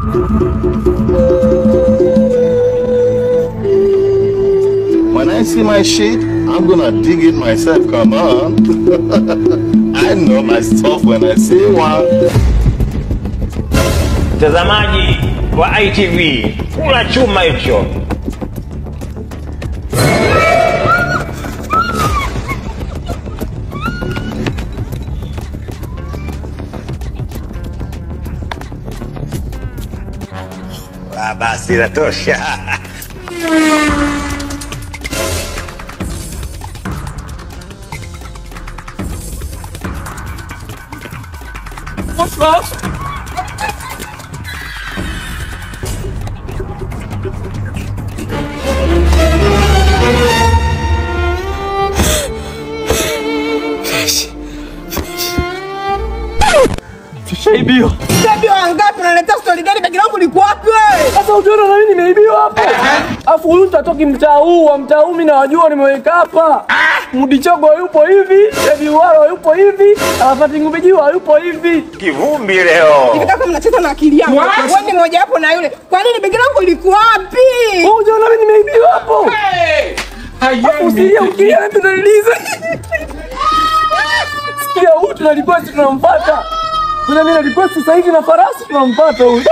When I see my shit, I'm gonna dig it myself. Come on. I know my stuff when I see one. Mtazamaji wa ITV, kula chuma hicho. vacina trouxa. Nossa. Tushaibiwa. Tabia wangapi unaleta story gani? Begi langu liko wapi wewe? Sasa ukiona na mimi nimeibiwa hapo. Alafu huyu mtu atoki mtaa huu, wa mtaa huu mimi nawajua nimeweka hapa. Mudichogo yupo hivi, Waro yupo hivi, Arafati Ngubijiwa yupo hivi. Kivumbi leo. Nikitaka kama mnacheza na akili yangu. Wewe ni mmoja hapo na yule. Kwa nini begi langu liko wapi? Wewe unaona mimi nimeibiwa hapo. Alafu usije ukilia tunaliza. Sikia huyu tuna tunamfuata. Kuna mimi na request sasa hivi na farasi tunampata huyu.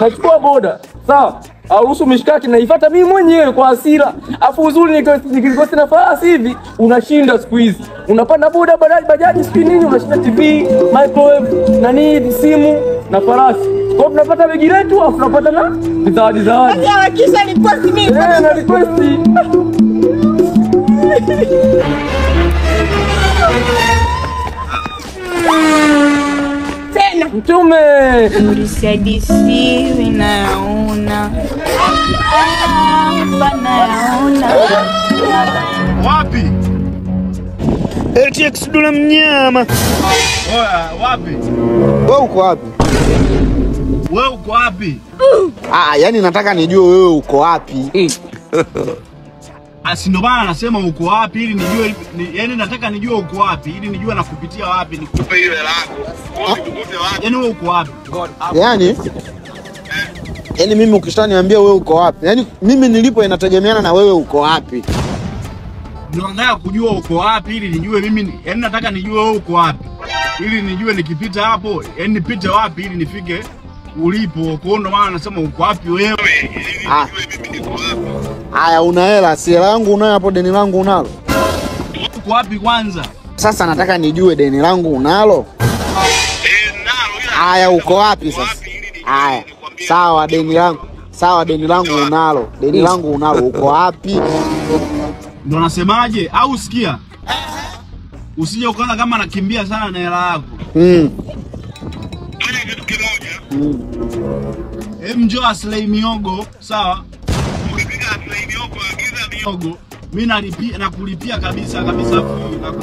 Nachukua boda. Sawa. Aruhusu mishikaki naifuata mimi mwenyewe kwa hasira. Afu uzuri niki- nikikosi na farasi hivi unashinda siku hizi. Unapanda boda bajaji bajaji siku nini unashinda TV, microwave, nani simu na farasi. Kwa tunapata begi letu afu tunapata na zawadi zawadi. Hadi hakisha ni kwa mimi. Eh, na request. Tena. Mtume. Ulisadisiwi naona hapa naona Wapi? RTX Dula mnyama. Oya, wapi? Wewe uko wapi? Wewe uko wapi? Ah, yani nataka nijue wewe uko wapi. Asi anasema maana nasema uko wapi ili nijue ni, yani nataka nijue uko wapi ili nijue nakupitia wapi nikupe ile lako. Wapi? Yani wewe uko wapi? Yaani Yaani mimi ukishaniambia wewe uko wapi? Yaani mimi nilipo inategemeana na wewe uko wapi. Ndio nataka kujua uko wapi ili nijue mimi ni- yani nataka nijue wewe uko wapi. Ili nijue nikipita hapo, yani nipite wapi ili nifike ulipo. Kwa hiyo ndo maana nasema uko wapi wewe? Ah. mimi niko wapi. Haya, una hela, si hela yangu unayo hapo, deni langu unalo. Uko wapi kwanza? Sasa nataka nijue deni langu unalo. Eh, Haya, uko wapi sasa? aya Haya, sawa, deni langu sawa, deni langu unalo, deni langu unalo, uko wapi? Ndo nasemaje? Au sikia, usije ukaona kama nakimbia sana na hela yako. Mm. Kitu kimoja. Hem, njoo aslei Miogo, sawa? Miogo. Mimi nalipia na kulipia kabisa kabisa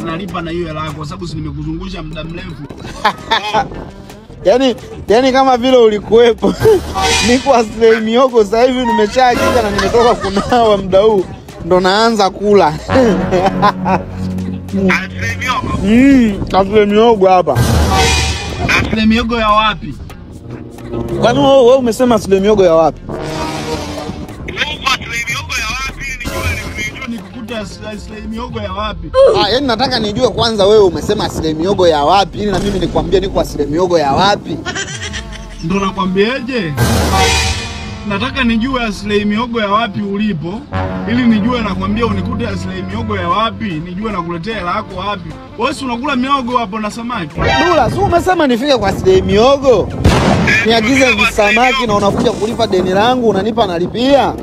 nalipa na hiyo hela yako kwa sababu si nimekuzungusha muda mrefu. Yaani yaani kama vile ulikuwepo. Niko Aslay Miogo sasa hivi nimeshaagiza na nimetoka kunawa muda huu ndo naanza kula. Mm, Miogo hapa. Aslay Miogo ya wapi? Kwani wewe umesema Aslay Miogo ya wapi? Nikukute Miogo ya wapi? Ah, yani nataka nijue kwanza wewe umesema Aslay Miogo ya wapi ili na mimi nikwambie niko Aslay Miogo ya wapi. Ndo nakwambieje? Nataka nijue Aslay Miogo ya wapi ulipo, ili nijue nakwambia unikute Aslay Miogo ya wapi, nijue nakuletea hela yako wapi. Wewe si unakula miogo hapo na samaki? Dula, si umesema nifike kwa Aslay Miogo? Niagize visamaki na unakuja kulipa deni langu unanipa nalipia?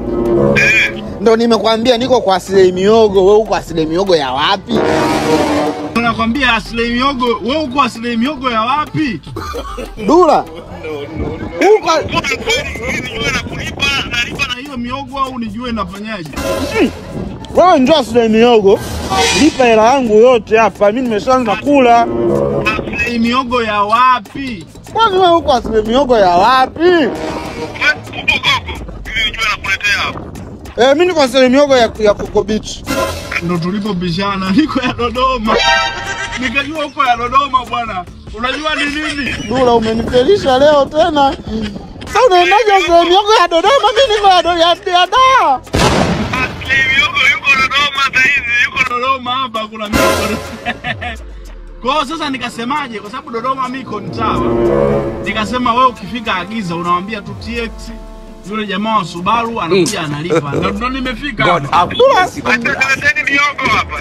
Ndo nimekwambia niko kwa Aslay Miogo, wewe uko Aslay Miogo ya wapi? Nakwambia Aslay Miogo, wewe uko Aslay Miogo ya wapi? Dula, uko nakulipa, nalipa na hiyo miogo au nijue nafanyaje? wewe njoo Aslay Miogo, lipa hela yangu yote hapa, mimi nimeshaanza kula. Aslay Miogo ya wapi? Kwani wewe uko Aslay Miogo ya wapi? Upo koko, ili nijue nakuletea hapo. Eh, mimi niko sasa Miogo ya, ya Coco Beach. Ndio tulipobishana, niko ya Dodoma, nikajua huko ya Dodoma bwana. Unajua ni nini? Dula, umenifelisha leo tena. Sasa unaendaje sehemu Miogo ya Dodoma? Mimi niko ya Dodoma. ya. Aslay Miogo yuko Dodoma sasa hivi, yuko Dodoma hapa kuna miogo. Kwa sasa nikasemaje, kwa sababu Dodoma miko ni sawa, nikasema wewe ukifika agiza, unawambia tu TX yule jamaa wa Subaru anakuja analipa. Ndo ndo nimefika hapa.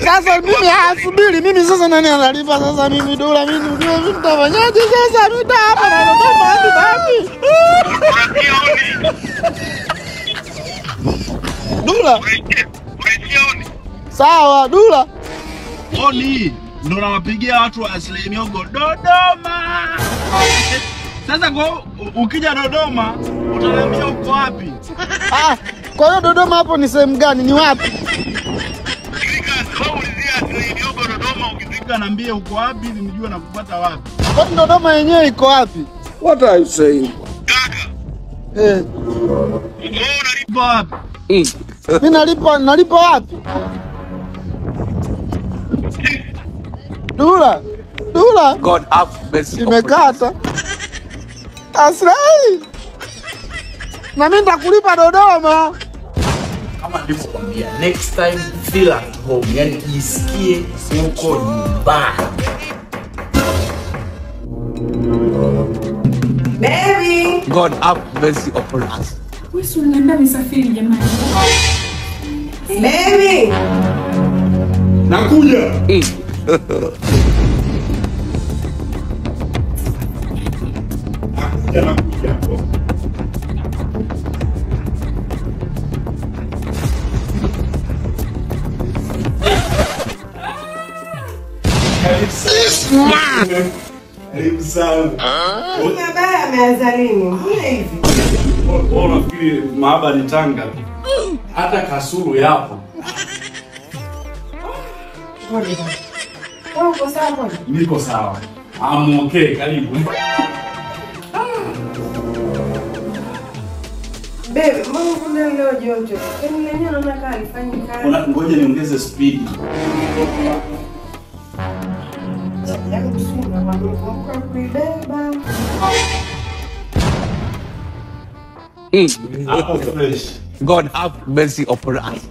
Sasa mimi asubiri mimi sasa nani analipa sasa mimi dola mimi ndio mimi nitafanyaje sasa mimi nita hapa na Dodoma hadi wapi? Dula. Sawa Dula. Oni ndo nawapigia watu wa Asili Miogo Dodoma. Sasa kwa ukija Dodoma utaniambia uko wapi? Ah, kwa hiyo Dodoma hapo ni sehemu gani? Ni wapi? Ukifika niambie uko wapi ili nijue nakupata wapi. Kwani Dodoma yenyewe iko wapi? What are you saying? Eh, Unalipa wapi? mimi nalipa nalipa wapi? Dula. Dula. God have mercy. Imekata. Aslay. Na mimi nitakulipa Dodoma. kama nilivyokwambia next time feel at home yani jisikie uko nyumbani Baby. God have mercy upon us. Wewe si uliniambia nisafiri jamani. Baby. Nakuja. Nakuja nakuja. Karibu sana. Unafikiri mahaba ni Tanga? Hata kasuru yapo. Sawa? Niko sawa. I'm karibu. Baby, mbona kuna leo joto? Yaani lenyewe naona kama alifanyi kazi. Una- Ngoja niongeze speed. Yaani kuibeba. God have mercy upon us.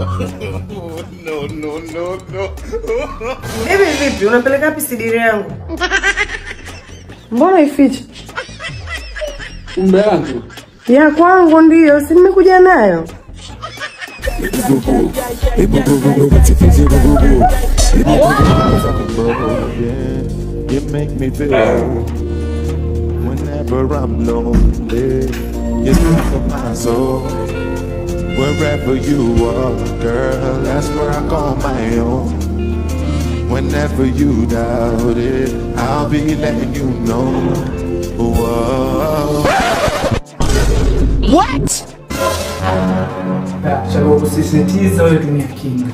No, no, no, no. Hivi vipi? Unapeleka wapi sidiri yangu? Mbona ifiche? Kumbe yangu. Ya kwangu ndiyo, si nimekuja nayo. You make me feel whenever I'm lonely. You my soul. Wherever you are, girl, that's where I call my own. Whenever you doubt it, I'll be letting you know. Whoa. What? Cha kusisitiza wewe tumia kinga.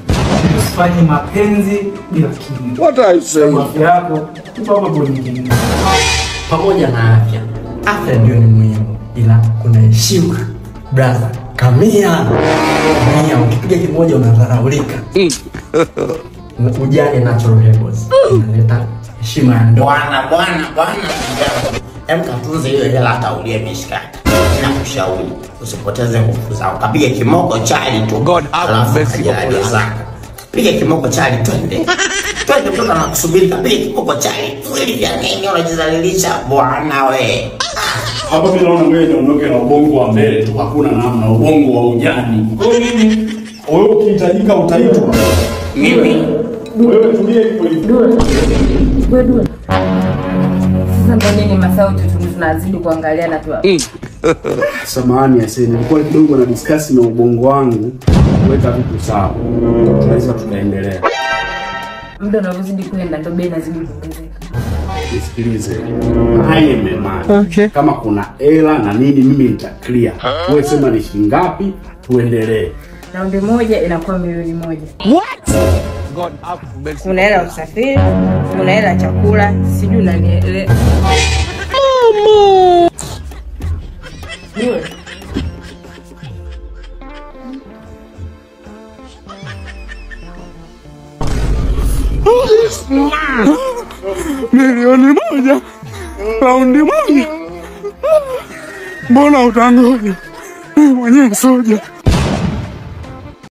Usifanye mapenzi bila kinga. What are you saying? Afya yako pamoja na afya afya ndio ni muhimu ila kuna heshima brother kamia. Kamia ukipiga kimoja unadharaulika. Ujane natural herbals unaleta heshima ya ndoa Bwana bwana. Bwana, hem, katunze hiyo hela hata ulie mishikaki. Nakushauri usipoteze nguvu zako, kapige kimoko chali tu, God have mercy. Piga kimoko chali, twende. Twende, kutoka na kusubiri, kapige kimoko chali. Kweli vya nini unajizalilisha? Bwana we? Hapa mimi naona ngoja niondoke na ubongo wa mbele tu, hakuna namna, ubongo wa ujani. Kwa hiyo mimi wewe ukihitajika utaitwa. Mimi Wewe tulie hivyo hivyo. Sasa ndio nini masao tu tunazidi kuangaliana tu hapa. Samahani Yaseni, nilikuwa kidogo na discuss na ubongo wangu kuweka vitu sawa. Tunaweza tukaendelea. Muda unavyozidi kwenda ndo bei inazidi kuongezeka. Nisikilize. I am. Okay. Kama kuna hela na nini mimi nita clear. Wewe sema ni shilingi ngapi tuendelee. Raundi moja inakuwa milioni moja. Mercy. Kuna hela usafiri, kuna hela chakula, sijui unanielewa. Yule. Milioni moja. Raundi moja, mbona utangoja? Mwenyewe soja